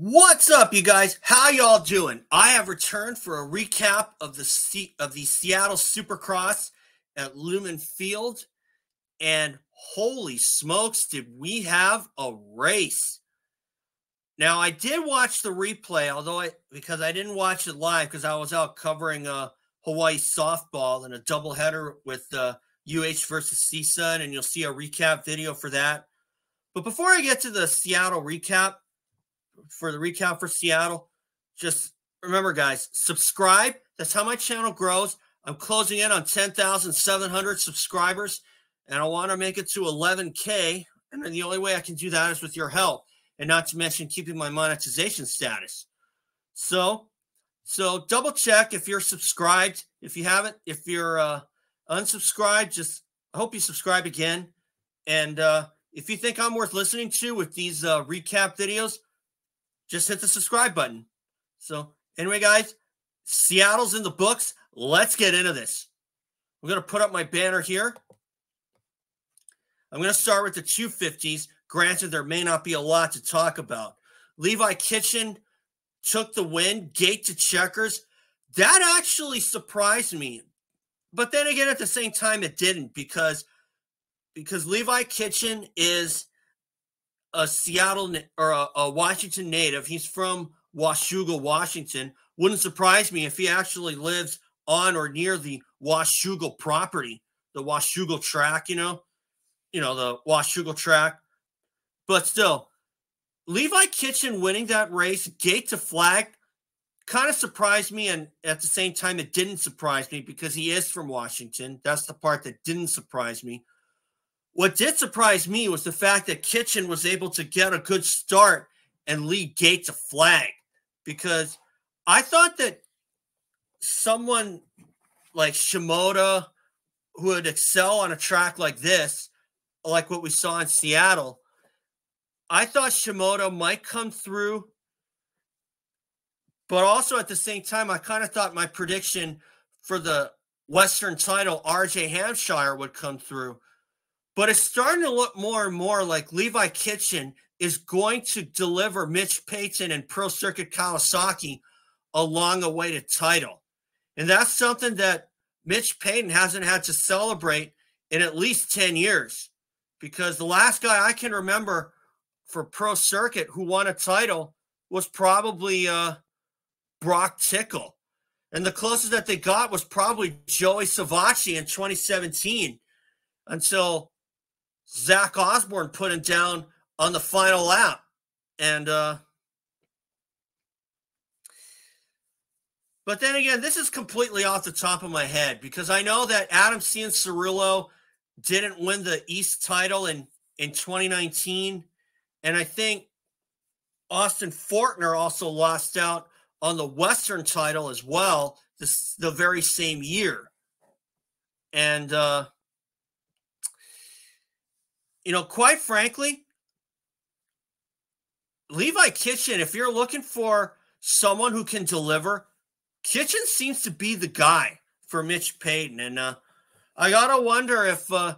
What's up, you guys? How y'all doing? I have returned for a recap of the C- of the Seattle Supercross at Lumen Field, and holy smokes, did we have a race! Now I did watch the replay, although I because I didn't watch it live because I was out covering uh, Hawaii softball and a doubleheader with uh, UH versus CSUN, and you'll see a recap video for that. But before I get to the Seattle recap for the recap for Seattle. Just remember, guys, subscribe. That's how my channel grows. I'm closing in on 10,700 subscribers, and I want to make it to 11K. And the only way I can do that is with your help, and not to mention keeping my monetization status. So, so double check if you're subscribed. If you haven't, if you're uh, unsubscribed, just I hope you subscribe again. And uh, if you think I'm worth listening to with these uh, recap videos, just hit the subscribe button. So, anyway, guys, Seattle's in the books. Let's get into this. I'm going to put up my banner here. I'm going to start with the 250s. Granted, there may not be a lot to talk about. Levi Kitchen took the win, gate to checkers. That actually surprised me. But then again, at the same time, it didn't because because Levi Kitchen is a Seattle or a, a Washington native. He's from Washougal, Washington. Wouldn't surprise me if he actually lives on or near the Washougal property, the Washougal track, you know, you know, the Washougal track. But still, Levi Kitchen winning that race, gate to flag, kind of surprised me. And at the same time, it didn't surprise me because he is from Washington. That's the part that didn't surprise me. What did surprise me was the fact that Kitchen was able to get a good start and lead Gate to flag because I thought that someone like Shimoda who would excel on a track like this, like what we saw in Seattle, I thought Shimoda might come through. But also at the same time, I kind of thought my prediction for the Western title, RJ Hampshire, would come through. But it's starting to look more and more like Levi Kitchen is going to deliver Mitch Payton and Pro Circuit Kawasaki along the way to title. And that's something that Mitch Payton hasn't had to celebrate in at least 10 years. Because the last guy I can remember for Pro Circuit who won a title was probably uh, Broc Tickle. And the closest that they got was probably Joey Savatgy in 2017 until Zach Osborne put him down on the final lap. And uh but then again, this is completely off the top of my head because I know that Adam Cianciarulo didn't win the East title in in 2019, and I think Austin Forkner also lost out on the Western title as well this the very same year. And uh you know, quite frankly, Levi Kitchen, if you're looking for someone who can deliver, Kitchen seems to be the guy for Mitch Payton. And uh, I gotta wonder if uh,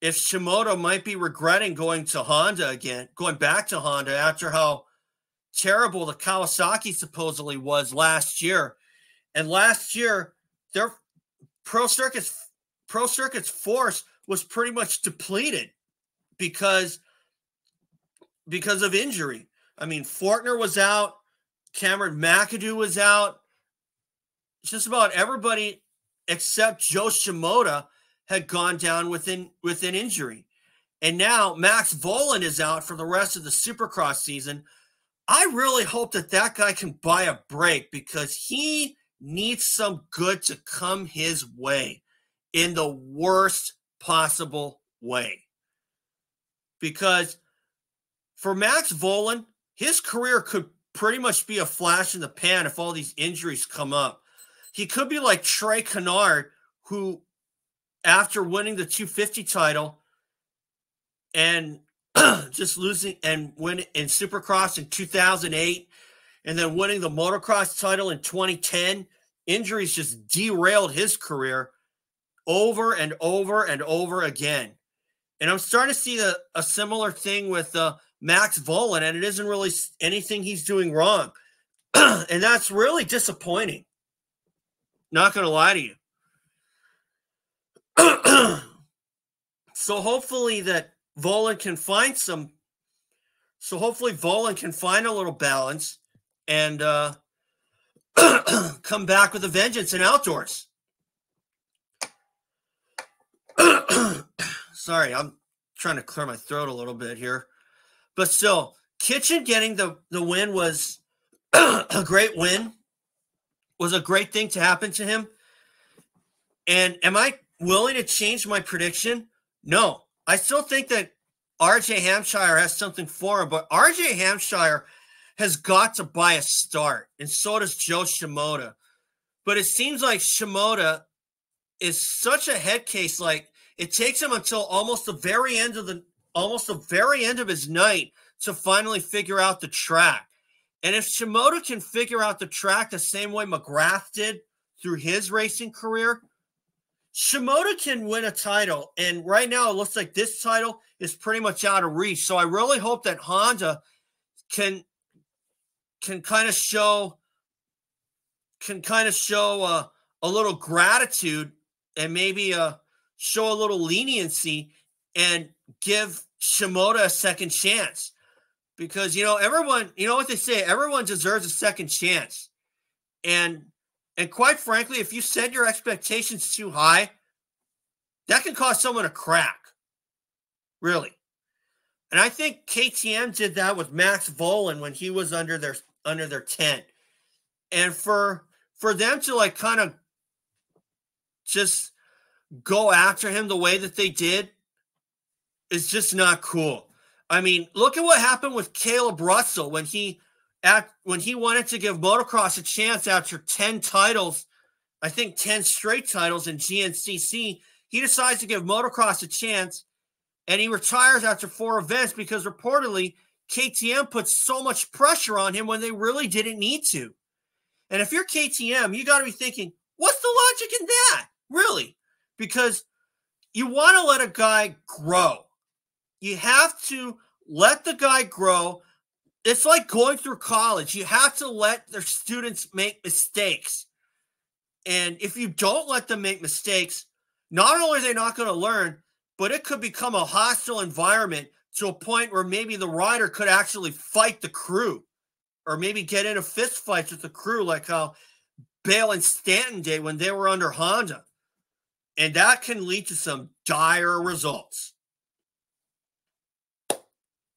if Shimoda might be regretting going to Honda again, going back to Honda after how terrible the Kawasaki supposedly was last year. And last year, their pro circuits pro circuits force was pretty much depleted because because of injury. I mean, Forkner was out, Cameron McAdoo was out. Just about everybody except Joe Shimoda had gone down within within injury. And now Max Vohland is out for the rest of the Supercross season. I really hope that that guy can buy a break because he needs some good to come his way in the worst possible way because for Max Vohland, his career could pretty much be a flash in the pan if all these injuries come up. He could be like Trey Canard, who, after winning the 250 title and just losing and win in Supercross in 2008, and then winning the motocross title in 2010, injuries just derailed his career over and over and over again. And I'm starting to see a, a similar thing with uh, Max Vohland, and it isn't really anything he's doing wrong. and that's really disappointing. Not going to lie to you. so hopefully that Vohland can find some. So hopefully Vohland can find a little balance and uh, come back with a vengeance in outdoors. Sorry, I'm trying to clear my throat a little bit here. But still, Kitchen getting the, the win was a great win, was a great thing to happen to him. And am I willing to change my prediction? No. I still think that RJ Hampshire has something for him, but RJ Hampshire has got to buy a start, and so does Joe Shimoda. But it seems like Shimoda is such a head case. Like it takes him until almost the very end of the almost the very end of his night to finally figure out the track. And if Shimoda can figure out the track the same way McGrath did through his racing career, Shimoda can win a title. And right now, it looks like this title is pretty much out of reach. So I really hope that Honda can can kind of show can kind of show uh, a little gratitude and maybe uh, show a little leniency and give Shimoda a second chance. Because you know everyone you know what they say everyone deserves a second chance. And and quite frankly if you set your expectations too high that can cause someone a crack. Really. And i think ktm did that with max vohland when he was under their under their tent. And for for them to like kind of just go after him the way that they did is just not cool. I mean, look at what happened with Kailub Russell when he when he wanted to give motocross a chance after 10 titles, I think 10 straight titles in GNCC. He decides to give motocross a chance and he retires after four events because reportedly KTM puts so much pressure on him when they really didn't need to. And if you're KTM, you got to be thinking, what's the logic in that? Really? Because you want to let a guy grow. You have to let the guy grow. It's like going through college. You have to let their students make mistakes. And if you don't let them make mistakes, not only are they not going to learn, but it could become a hostile environment to a point where maybe the rider could actually fight the crew or maybe get into fist fights with the crew, like how Bayle and Stanton did when they were under Honda. And that can lead to some dire results.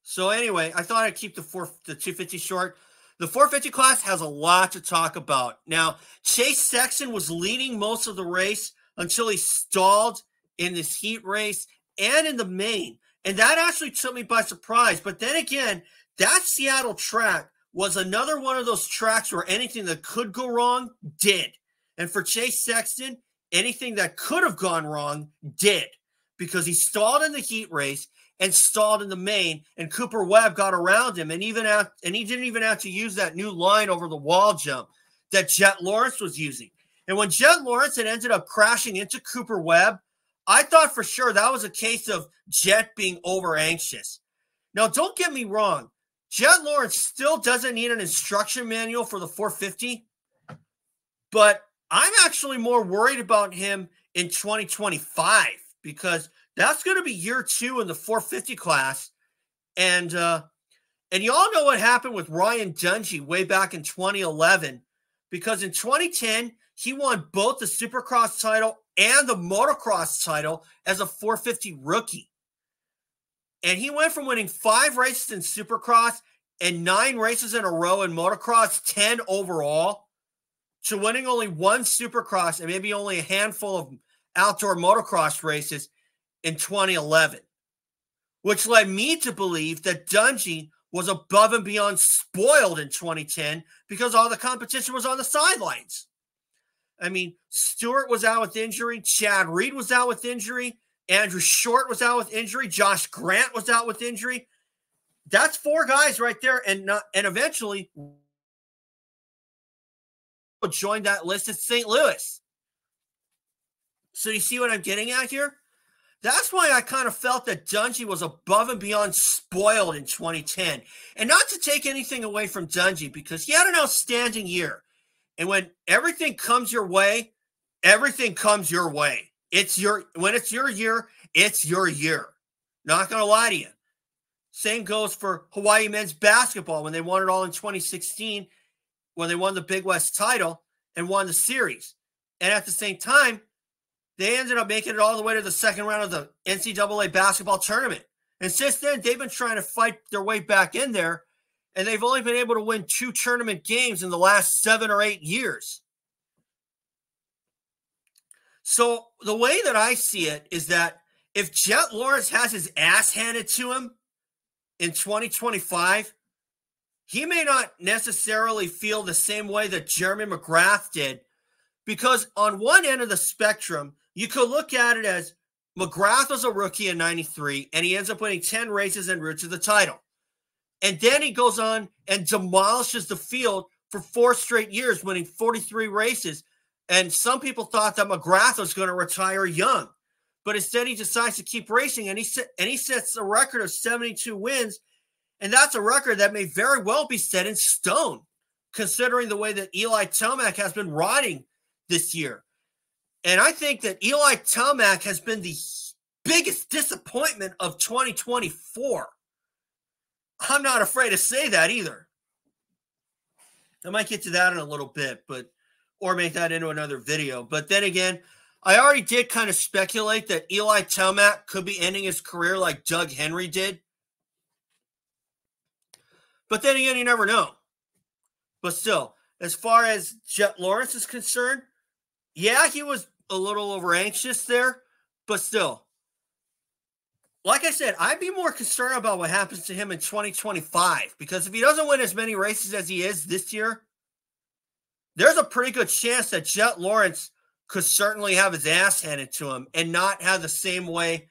So anyway, I thought I'd keep the four the 250 short. The 450 class has a lot to talk about. Now, Chase Sexton was leading most of the race until he stalled in this heat race and in the main. And that actually took me by surprise. But then again, that Seattle track was another one of those tracks where anything that could go wrong did. And for Chase Sexton, anything that could have gone wrong did because he stalled in the heat race and stalled in the main, and Cooper Webb got around him, and even at, and he didn't even have to use that new line over the wall jump that Jett Lawrence was using. And when Jett Lawrence had ended up crashing into Cooper Webb, I thought for sure that was a case of Jett being over anxious. Now, don't get me wrong, Jett Lawrence still doesn't need an instruction manual for the 450, but I'm actually more worried about him in 2025 because that's going to be year two in the 450 class. And uh, and y'all know what happened with Ryan Dungey way back in 2011, because in 2010 he won both the Supercross title and the motocross title as a 450 rookie. And he went from winning five races in Supercross and nine races in a row in motocross, 10 overall, to winning only one Supercross and maybe only a handful of outdoor motocross races in 2011, which led me to believe that Dungey was above and beyond spoiled in 2010 because all the competition was on the sidelines. I mean, Stewart was out with injury, Chad Reed was out with injury, Andrew Short was out with injury, Josh Grant was out with injury. That's four guys right there, and not, and eventually join that list at St. Louis. So you see what I'm getting at here? That's why I kind of felt that Dungey was above and beyond spoiled in 2010. And not to take anything away from Dungey because he had an outstanding year. And when everything comes your way, everything comes your way. It's your when it's your year, it's your year. Not gonna lie to you. Same goes for Hawaii men's basketball when they won it all in 2016, when they won the Big West title and won the series. And at the same time, they ended up making it all the way to the second round of the NCAA basketball tournament. And since then, they've been trying to fight their way back in there, and they've only been able to win two tournament games in the last seven or eight years. So, the way that I see it is that if Jett Lawrence has his ass handed to him in 2025, he may not necessarily feel the same way that Jeremy McGrath did because on one end of the spectrum, you could look at it as McGrath was a rookie in 93 and he ends up winning 10 races en route to the title. And then he goes on and demolishes the field for four straight years, winning 43 races. And some people thought that McGrath was going to retire young, but instead he decides to keep racing and he and he sets a record of 72 wins, and that's a record that may very well be set in stone, considering the way that Eli Tomac has been riding this year. And I think that Eli Tomac has been the biggest disappointment of 2024. I'm not afraid to say that either. I might get to that in a little bit, but or make that into another video. But then again, I already did kind of speculate that Eli Tomac could be ending his career like Doug Henry did. But then again, you never know. But still, as far as Jett Lawrence is concerned, yeah, he was a little over anxious there, but still, like I said, I'd be more concerned about what happens to him in 2025 because if he doesn't win as many races as he is this year, there's a pretty good chance that Jett Lawrence could certainly have his ass handed to him and not have the same way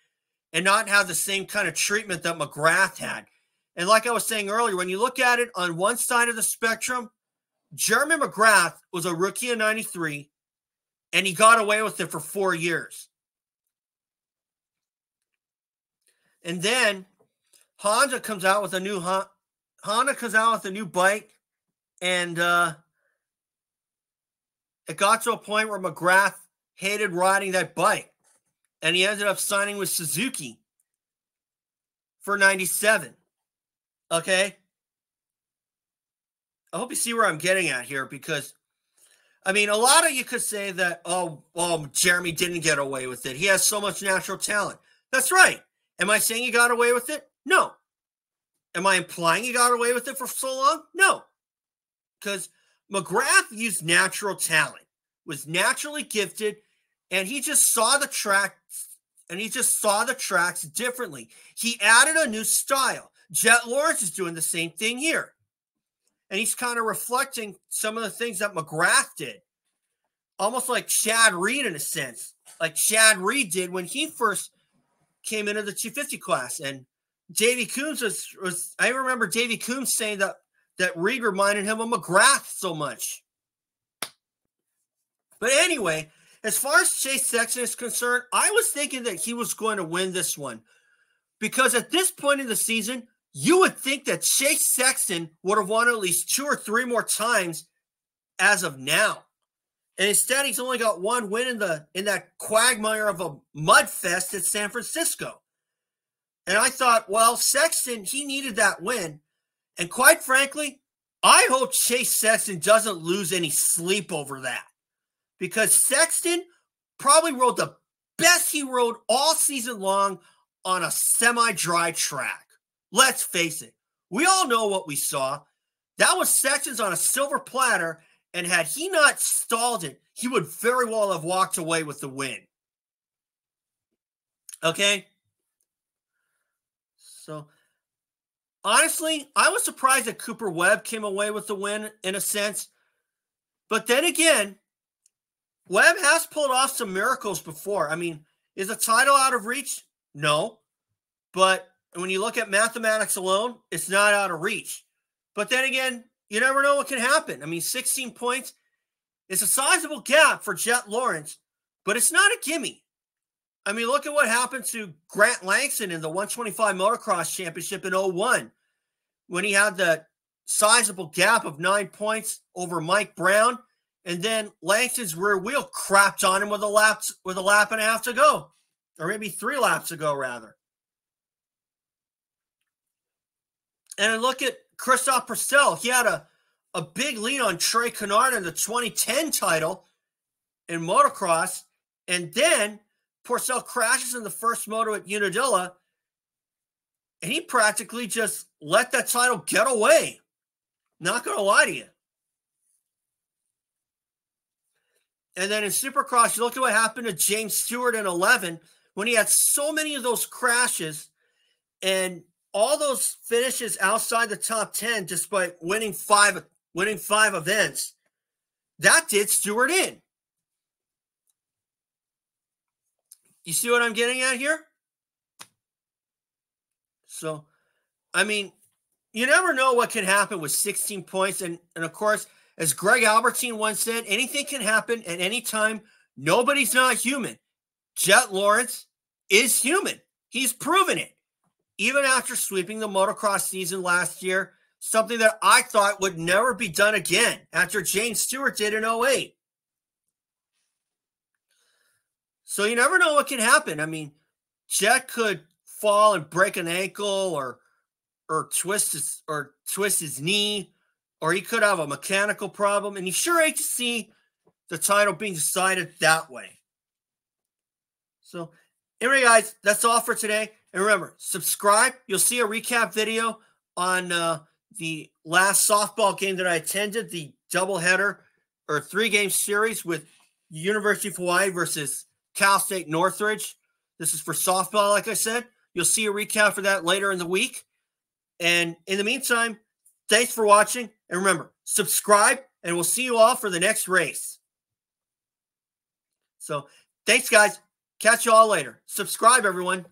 and not have the same kind of treatment that McGrath had. And like I was saying earlier, when you look at it on one side of the spectrum, Jeremy McGrath was a rookie in 93 and he got away with it for four years. And then Honda comes out with a new Honda comes out with a new bike, and uh, it got to a point where McGrath hated riding that bike, and he ended up signing with Suzuki for 97. Okay. I hope you see where I'm getting at here because I mean, a lot of you could say that, oh, well, Jeremy didn't get away with it. He has so much natural talent. That's right. Am I saying he got away with it? No. Am I implying he got away with it for so long? No. Because McGrath used natural talent, was naturally gifted, and he just saw the track and he just saw the tracks differently. He added a new style. Jett Lawrence is doing the same thing here and he's kind of reflecting some of the things that McGrath did, almost like Chad Reed in a sense, like Chad Reed did when he first came into the 250 class. And Davey Coombs was, was I remember Davey Coombs saying that that Reed reminded him of McGrath so much. But anyway, as far as Chase Sexton is concerned, I was thinking that he was going to win this one because at this point in the season, you would think that Chase Sexton would have won at least two or three more times as of now. And instead, he's only got one win in the in that quagmire of a mud fest at San Francisco. And I thought, well, Sexton, he needed that win. And quite frankly, I hope Chase Sexton doesn't lose any sleep over that. Because Sexton probably rode the best he rode all season long on a semi-dry track. Let's face it. We all know what we saw. That was Sexton's on a silver platter, and had he not stalled it, he would very well have walked away with the win. Okay? So, honestly, I was surprised that Cooper Webb came away with the win in a sense. But then again, Webb has pulled off some miracles before. I mean, is a title out of reach? No. But and when you look at mathematics alone, it's not out of reach. But then again, you never know what can happen. I mean, 16 points is a sizable gap for Jett Lawrence, but it's not a gimme. I mean, look at what happened to Grant Langston in the 125 motocross championship in 01 when he had the sizable gap of nine points over Mike Brown. And then Langston's rear wheel crapped on him with a lap with a lap and a half to go, or maybe three laps to go, rather. And then look at Christophe Pourcel. He had a, a big lead on Trey Canard in the 2010 title in motocross. And then Purcell crashes in the first moto at Unadilla. And he practically just let that title get away. Not going to lie to you. And then in Supercross, you look at what happened to James Stewart in 11 when he had so many of those crashes and all those finishes outside the top 10 despite winning five winning five events. That did Stewart in. You see what I'm getting at here? So, I mean, you never know what can happen with 16 points. And, and of course, as Greg Albertyn once said, anything can happen at any time. Nobody's not human. Jett Lawrence is human. He's proven it. Even after sweeping the motocross season last year, something that I thought would never be done again after James Stewart did in 08. So you never know what can happen. I mean, Jett could fall and break an ankle or or twist his or twist his knee or he could have a mechanical problem, and you sure hate to see the title being decided that way. So, anyway, guys, that's all for today. And remember, subscribe. You'll see a recap video on uh, the last softball game that I attended, the doubleheader or three game series with University of Hawaii versus Cal State Northridge. This is for softball, like I said. You'll see a recap for that later in the week. And in the meantime, thanks for watching. And remember, subscribe, and we'll see you all for the next race. So thanks, guys. Catch you all later. Subscribe, everyone.